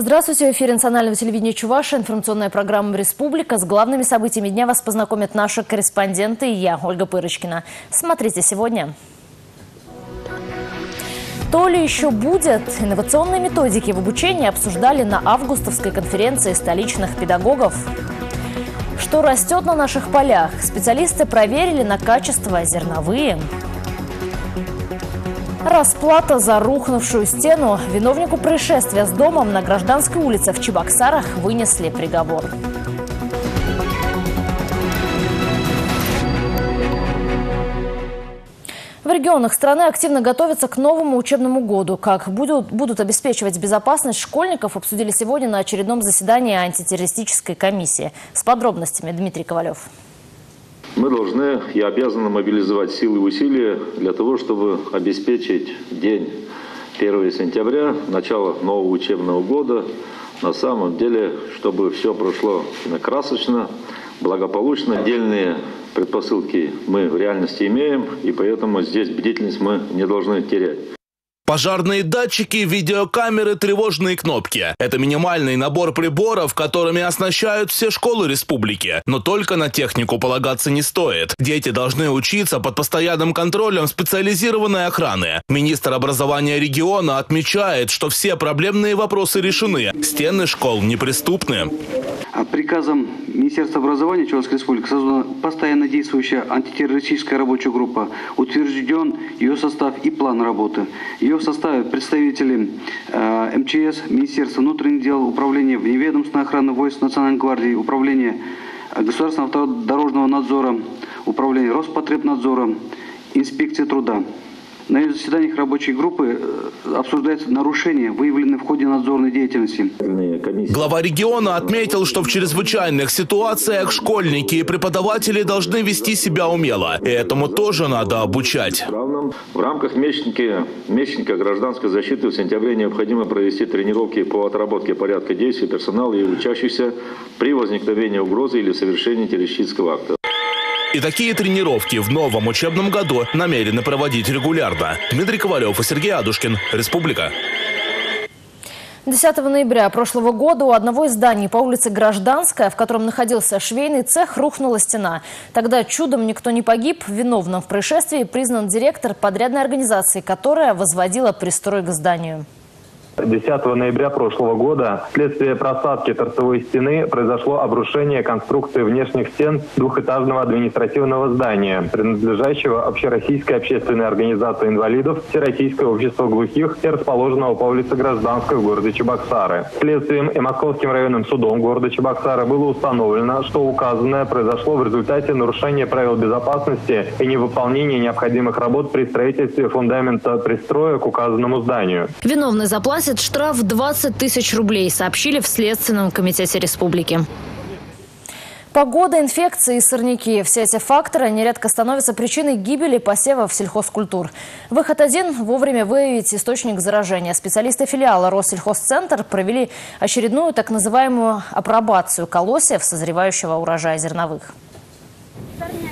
Здравствуйте, в эфире национального телевидения Чуваша, информационная программа «Республика». С главными событиями дня вас познакомят наши корреспонденты и я, Ольга Пырочкина. Смотрите сегодня. То ли еще будет? Инновационные методики в обучении обсуждали на августовской конференции столичных педагогов. Что растет на наших полях? Специалисты проверили на качество зерновые. Расплата за рухнувшую стену. Виновнику происшествия с домом на Гражданской улице в Чебоксарах вынесли приговор. В регионах страны активно готовятся к новому учебному году. Как будут, будут обеспечивать безопасность школьников, обсудили сегодня на очередном заседании антитеррористической комиссии. С подробностями Дмитрий Ковалев. Мы должны и обязаны мобилизовать силы и усилия для того, чтобы обеспечить день 1 сентября, начало нового учебного года, на самом деле, чтобы все прошло красочно, благополучно. Отдельные предпосылки мы в реальности имеем, и поэтому здесь бдительность мы не должны терять. Пожарные датчики, видеокамеры, тревожные кнопки. Это минимальный набор приборов, которыми оснащают все школы республики. Но только на технику полагаться не стоит. Дети должны учиться под постоянным контролем специализированной охраны. Министр образования региона отмечает, что все проблемные вопросы решены. Стены школ неприступны. А приказом Министерства образования Чувашской Республики создана постоянно действующая антитеррористическая рабочая группа. Утвержден ее состав и план работы. Ее составят представители э, МЧС, Министерства внутренних дел, Управления вневедомственной охраны войск Национальной гвардии, Управления Государственного автодорожного надзора, Управления Роспотребнадзора, Инспекции труда. На заседаниях рабочей группы э, обсуждаются нарушения, выявленные в ходе надзорной деятельности. Глава региона отметил, что в чрезвычайных ситуациях школьники и преподаватели должны вести себя умело. И этому тоже надо обучать. В рамках месячника, месячника гражданской защиты в сентябре необходимо провести тренировки по отработке порядка действий персонала и учащихся при возникновении угрозы или совершении террористического акта. И такие тренировки в новом учебном году намерены проводить регулярно. Дмитрий Ковалев и Сергей Адушкин. Республика. 10 ноября прошлого года у одного из зданий по улице Гражданская, в котором находился швейный цех, рухнула стена. Тогда чудом никто не погиб. Виновным в происшествии признан директор подрядной организации, которая возводила пристрой к зданию. 10 ноября прошлого года вследствие просадки торцевой стены произошло обрушение конструкции внешних стен двухэтажного административного здания, принадлежащего Общероссийской общественной организации инвалидов Всероссийское общество глухих и расположенного по улице Гражданской в городе Чебоксары. Следствием и Московским районным судом города Чебоксары было установлено, что указанное произошло в результате нарушения правил безопасности и невыполнения необходимых работ при строительстве фундамента пристроя к указанному зданию. Виновный заплатит заплатит штраф 20 тысяч рублей, сообщили в Следственном комитете республики. Погода, инфекции и сорняки – все эти факторы нередко становятся причиной гибели посевов сельхозкультур. Выход один – вовремя выявить источник заражения. Специалисты филиала Россельхозцентр провели очередную так называемую апробацию колосьев созревающего урожая зерновых.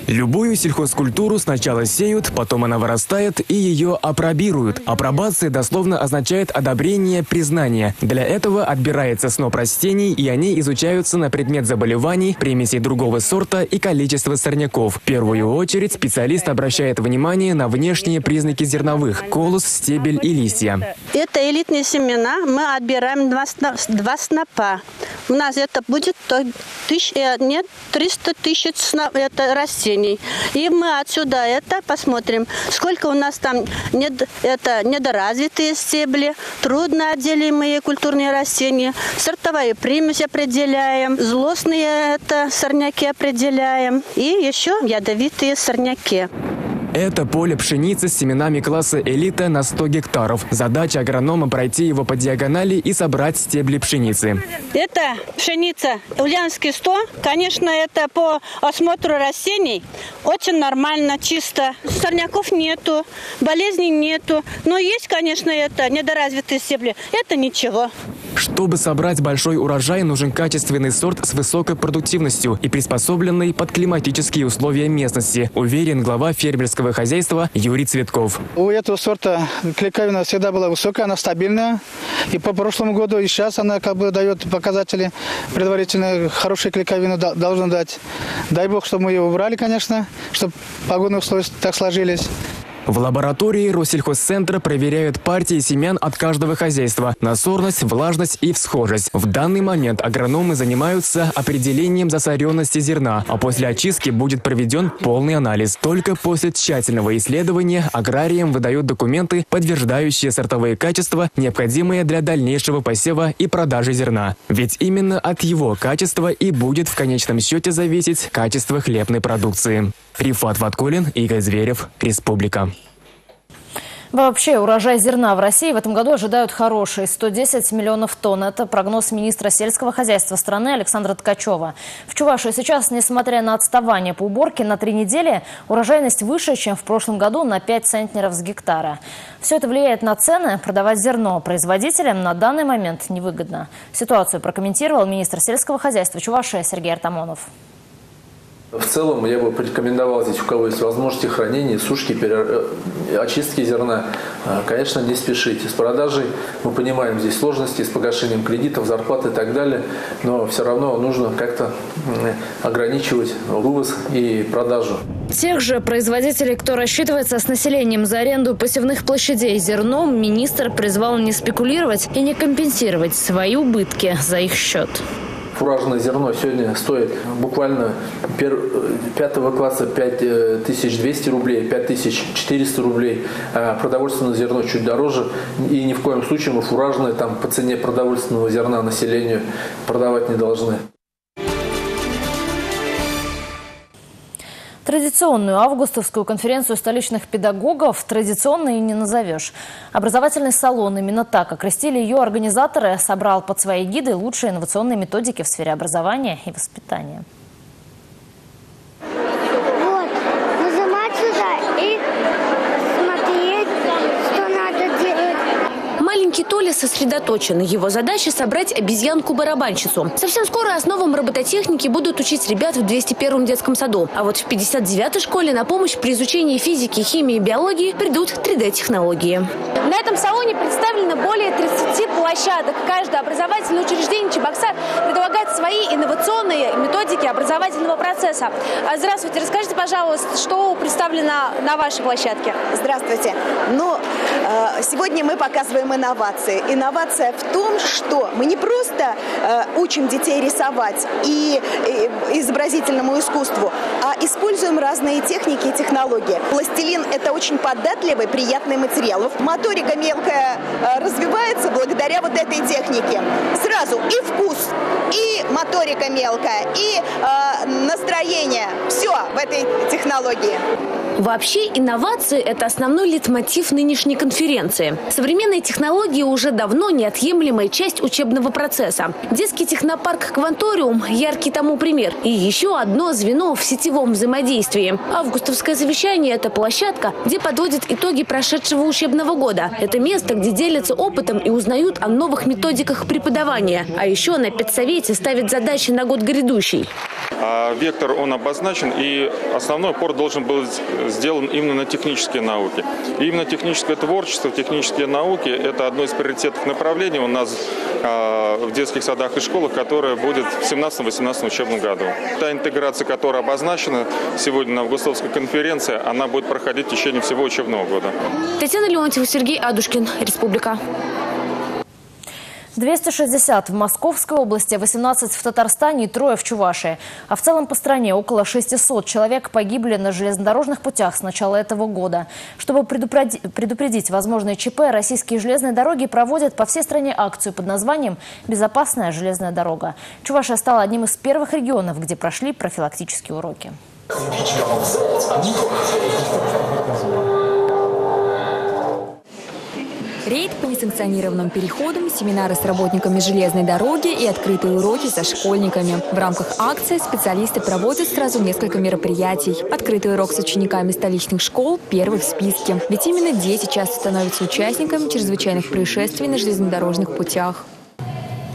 Любую сельхозкультуру сначала сеют, потом она вырастает и ее апробируют. Апробация дословно означает одобрение, признание. Для этого отбирается сноп растений, и они изучаются на предмет заболеваний, примесей другого сорта и количества сорняков. В первую очередь специалист обращает внимание на внешние признаки зерновых – колос, стебель и листья. Это элитные семена. Мы отбираем два, два снопа. У нас это будет то, тысяч, э, нет, 300 тысяч это растений. И мы отсюда это посмотрим, сколько у нас там нед, это недоразвитые стебли, трудно отделимые культурные растения, сортовые примесь определяем, злостные это сорняки определяем и еще ядовитые сорняки. Это поле пшеницы с семенами класса элита на 100 гектаров. Задача агронома пройти его по диагонали и собрать стебли пшеницы. Это пшеница Ульяновский 100. Конечно, это по осмотру растений очень нормально, чисто. Сорняков нету, болезней нету. Но есть, конечно, это недоразвитые стебли. Это ничего. Чтобы собрать большой урожай, нужен качественный сорт с высокой продуктивностью и приспособленный под климатические условия местности, уверен глава фермерского хозяйства Юрий Цветков. У этого сорта клейковина всегда была высокая, она стабильная. И по прошлому году, и сейчас она как бы дает показатели предварительно хорошие клейковины должна дать. Дай бог, чтобы мы ее убрали, конечно, чтобы погодные условия так сложились. В лаборатории Россельхозцентра проверяют партии семян от каждого хозяйства на сорность, влажность и всхожесть. В данный момент агрономы занимаются определением засоренности зерна, а после очистки будет проведен полный анализ. Только после тщательного исследования аграриям выдают документы, подтверждающие сортовые качества, необходимые для дальнейшего посева и продажи зерна. Ведь именно от его качества и будет в конечном счете зависеть качество хлебной продукции. Рифат Ваткулин, Игорь Зверев, Республика. Вообще, урожай зерна в России в этом году ожидают хороший – 110 миллионов тонн. Это прогноз министра сельского хозяйства страны Александра Ткачева. В Чувашии сейчас, несмотря на отставание по уборке, на три недели урожайность выше, чем в прошлом году на 5 центнеров с гектара. Все это влияет на цены. Продавать зерно производителям на данный момент невыгодно. Ситуацию прокомментировал министр сельского хозяйства Чувашии Сергей Артамонов. В целом я бы порекомендовал здесь, у кого есть возможности хранения, сушки, перер... Э, очистки зерна, э, конечно, не спешите. С продажей мы понимаем здесь сложности, с погашением кредитов, зарплаты и так далее, но все равно нужно как-то ограничивать вывоз и продажу. Тех же производителей, кто рассчитывается с населением за аренду посевных площадей зерном, министр призвал не спекулировать и не компенсировать свои убытки за их счет фуражное зерно сегодня стоит буквально пятого класса 5200 рублей, 5400 рублей. А продовольственное зерно чуть дороже. И ни в коем случае мы фуражное там по цене продовольственного зерна населению продавать не должны. Традиционную августовскую конференцию столичных педагогов традиционной и не назовешь. Образовательный салон, именно так окрестили ее организаторы, собрал под свои гиды лучшие инновационные методики в сфере образования и воспитания. Сосредоточен. Его задача – собрать обезьянку-барабанщицу. Совсем скоро основам робототехники будут учить ребят в 201-м детском саду. А вот в 59-й школе на помощь при изучении физики, химии и биологии придут 3D-технологии. На этом салоне представлено более 30 площадок. Каждое образовательное учреждение Чебоксар методики образовательного процесса. А, здравствуйте, расскажите, пожалуйста, что представлено на вашей площадке? Здравствуйте. Ну, э, сегодня мы показываем инновации. Инновация в том, что мы не просто э, учим детей рисовать и, изобразительному искусству, а используем разные техники и технологии. Пластилин – это очень податливый, приятный материал. Моторика мелкая развивается благодаря вот этой технике. Сразу и вкус, и моторика мелкая, и э, настроение. Все в этой технологии. Вообще, инновации – это основной литмотив нынешней конференции. Современные технологии уже давно неотъемлемая часть учебного процесса. Детский технопарк «Кванториум» – яркий тому пример. И еще одно звено в сетевом взаимодействии. Августовское совещание – это площадка, где подводят итоги прошедшего учебного года. Это место, где делятся опытом и узнают о новых методиках преподавания. А еще на педсовете ставят задачи на год грядущий. А вектор, он обозначен, и основной упор должен быть сделан именно на технические науки. И именно техническое творчество, технические науки – это одно из приоритетных направлений у нас э, в детских садах и школах, которое будет в 17-18 учебном году. Та интеграция, которая обозначена сегодня на Августовской конференции, она будет проходить в течение всего учебного года. Татьяна Леонтьева, Сергей Адушкин, Республика. 260 в Московской области, 18 в Татарстане и трое в Чувашии. А в целом по стране около 600 человек погибли на железнодорожных путях с начала этого года. Чтобы предупредить, возможные ЧП, российские железные дороги проводят по всей стране акцию под названием «Безопасная железная дорога». Чувашия стала одним из первых регионов, где прошли профилактические уроки. Рейд по несанкционированным переходам, семинары с работниками железной дороги и открытые уроки со школьниками. В рамках акции специалисты проводят сразу несколько мероприятий. Открытый урок с учениками столичных школ – первый в списке. Ведь именно дети часто становятся участниками чрезвычайных происшествий на железнодорожных путях.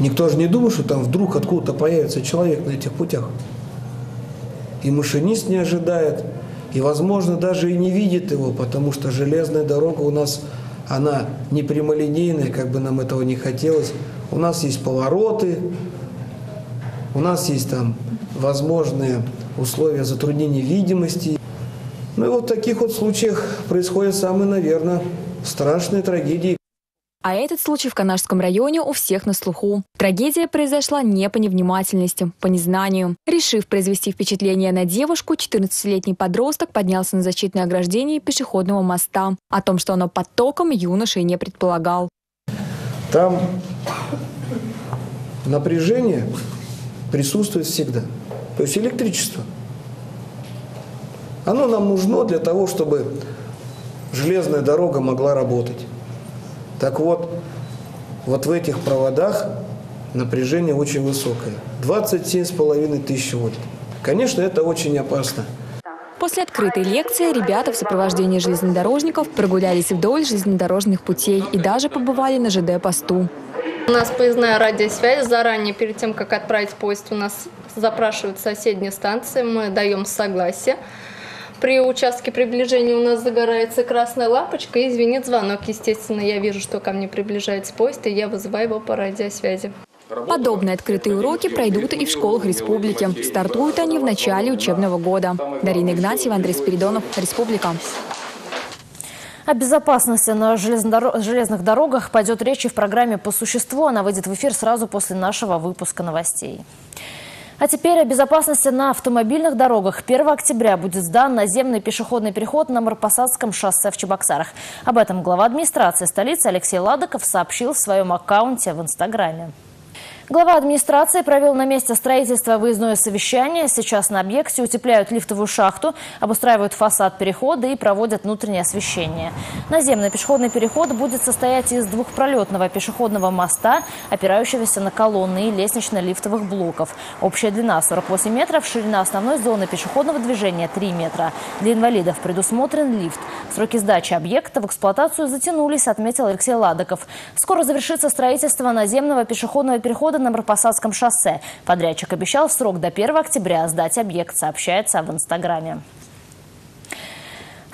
Никто же не думает, что там вдруг откуда-то появится человек на этих путях. И машинист не ожидает, и, возможно, даже и не видит его, потому что железная дорога у нас, она не прямолинейная, как бы нам этого не хотелось. У нас есть повороты, у нас есть там возможные условия затруднения видимости. Ну и вот в таких вот случаях происходят самые, наверное, страшные трагедии. А этот случай в Канашском районе у всех на слуху. Трагедия произошла не по невнимательности, по незнанию. Решив произвести впечатление на девушку, 14-летний подросток поднялся на защитное ограждение пешеходного моста. О том, что оно под током, юноша и не предполагал. Там напряжение присутствует всегда. То есть электричество. Оно нам нужно для того, чтобы железная дорога могла работать. Так вот, вот в этих проводах напряжение очень высокое. 27,5 тысяч вольт. Конечно, это очень опасно. После открытой лекции ребята в сопровождении железнодорожников прогулялись вдоль железнодорожных путей и даже побывали на ЖД-посту. У нас поездная радиосвязь. Заранее, перед тем, как отправить поезд, у нас запрашивают соседние станции. Мы даем согласие. При участке приближения у нас загорается красная лампочка и звенит звонок. Естественно, я вижу, что ко мне приближается поезд, и я вызываю его по радиосвязи. Подобные открытые уроки пройдут и в школах республики. Стартуют они в начале учебного года. Дарина Игнатьева, Андрей Спиридонов, Республика. О безопасности на железных дорогах пойдет речь и в программе «По существу». Она выйдет в эфир сразу после нашего выпуска новостей. А теперь о безопасности на автомобильных дорогах. 1 октября будет сдан наземный пешеходный переход на Марпасадском шоссе в Чебоксарах. Об этом глава администрации столицы Алексей Ладоков сообщил в своем аккаунте в Инстаграме. Глава администрации провел на месте строительства выездное совещание. Сейчас на объекте утепляют лифтовую шахту, обустраивают фасад перехода и проводят внутреннее освещение. Наземный пешеходный переход будет состоять из двухпролетного пешеходного моста, опирающегося на колонны и лестнично-лифтовых блоков. Общая длина 48 метров, ширина основной зоны пешеходного движения 3 метра. Для инвалидов предусмотрен лифт. Сроки сдачи объекта в эксплуатацию затянулись, отметил Алексей Ладоков. Скоро завершится строительство наземного пешеходного перехода на Марпасадском шоссе. Подрядчик обещал срок до 1 октября сдать объект, сообщается в Инстаграме.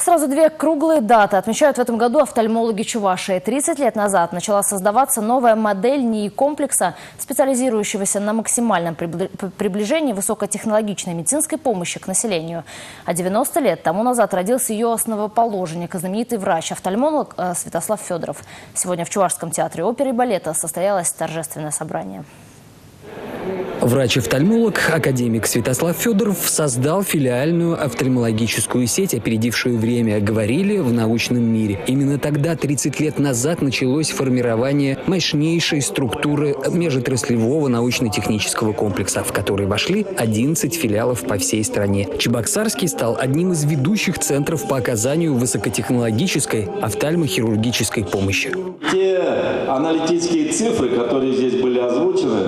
Сразу две круглые даты отмечают в этом году офтальмологи Чувашии. 30 лет назад начала создаваться новая модель НИИ-комплекса, специализирующегося на максимальном приближении высокотехнологичной медицинской помощи к населению. А 90 лет тому назад родился ее основоположник, знаменитый врач-офтальмолог э, Святослав Федоров. Сегодня в Чувашском театре оперы и балета состоялось торжественное собрание. Врач-офтальмолог, академик Святослав Федоров создал филиальную офтальмологическую сеть, опередившую время, говорили в научном мире. Именно тогда, 30 лет назад, началось формирование мощнейшей структуры межотраслевого научно-технического комплекса, в который вошли 11 филиалов по всей стране. Чебоксарский стал одним из ведущих центров по оказанию высокотехнологической офтальмохирургической помощи. Те аналитические цифры, которые здесь были озвучены,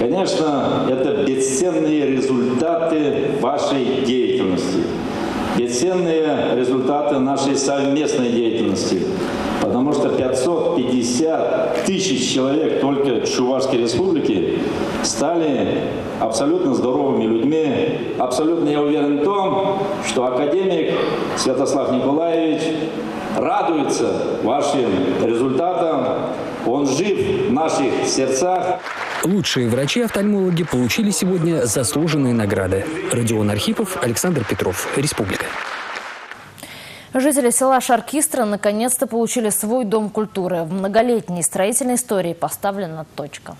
Конечно, это бесценные результаты вашей деятельности, бесценные результаты нашей совместной деятельности, потому что 550 тысяч человек только Чувашской республики стали абсолютно здоровыми людьми. Абсолютно я уверен в том, что академик Святослав Николаевич радуется вашим результатам. Он жив в наших сердцах. Лучшие врачи-офтальмологи получили сегодня заслуженные награды. Родион Архипов, Александр Петров, Республика. Жители села Шаркистра наконец-то получили свой дом культуры. В многолетней строительной истории поставлена точка.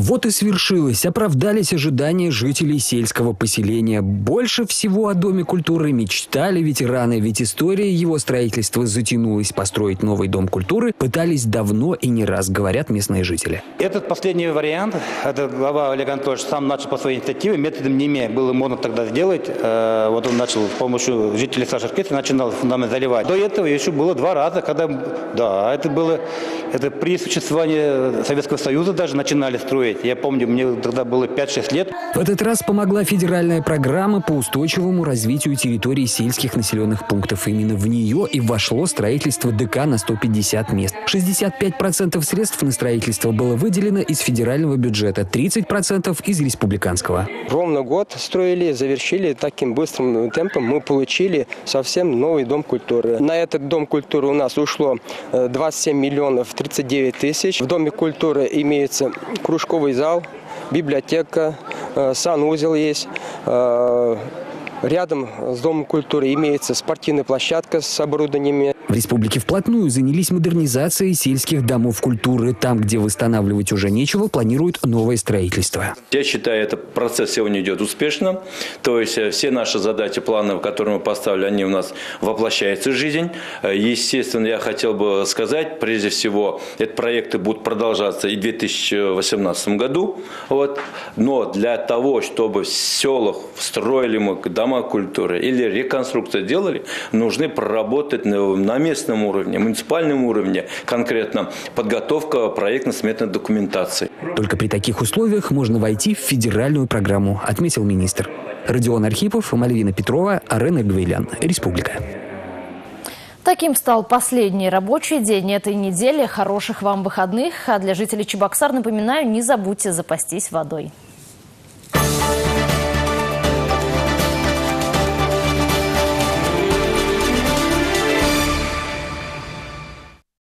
Вот и свершилось, оправдались ожидания жителей сельского поселения. Больше всего о Доме культуры мечтали ветераны, ведь история его строительства затянулась. Построить новый Дом культуры пытались давно и не раз, говорят местные жители. Этот последний вариант, это глава Олег Анатольевич сам начал по своей инициативе, методом НИМЕ было можно тогда сделать. Э, вот он начал с помощью жителей Сашаркита, начинал фундамент заливать. До этого еще было два раза, когда, да, это было, это при существовании Советского Союза даже начинали строить построить. Я помню, мне тогда было 5-6 лет. В этот раз помогла федеральная программа по устойчивому развитию территорий сельских населенных пунктов. Именно в нее и вошло строительство ДК на 150 мест. 65% средств на строительство было выделено из федерального бюджета, 30% из республиканского. Ровно год строили, завершили таким быстрым темпом. Мы получили совсем новый дом культуры. На этот дом культуры у нас ушло 27 э, миллионов 39 тысяч. В доме культуры имеется кружковый зал, библиотека, э, санузел есть, э, Рядом с Домом культуры имеется спортивная площадка с оборудованиями. В республике вплотную занялись модернизацией сельских домов культуры. Там, где восстанавливать уже нечего, планируют новое строительство. Я считаю, этот процесс сегодня идет успешно. То есть э, все наши задачи, планы, которые мы поставили, они у нас воплощаются в жизнь. Э, естественно, я хотел бы сказать, прежде всего, эти проекты будут продолжаться и в 2018 году. Вот. Но для того, чтобы в селах строили мы дома дома культуры или реконструкцию делали, нужны проработать на местном уровне, муниципальном уровне, конкретно подготовка проектно-сметной документации. Только при таких условиях можно войти в федеральную программу, отметил министр. Родион Архипов, Мальвина Петрова, Арена Гвейлян. Республика. Таким стал последний рабочий день этой недели. Хороших вам выходных. А для жителей Чебоксар напоминаю, не забудьте запастись водой.